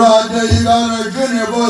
Raja, you got a junior boy.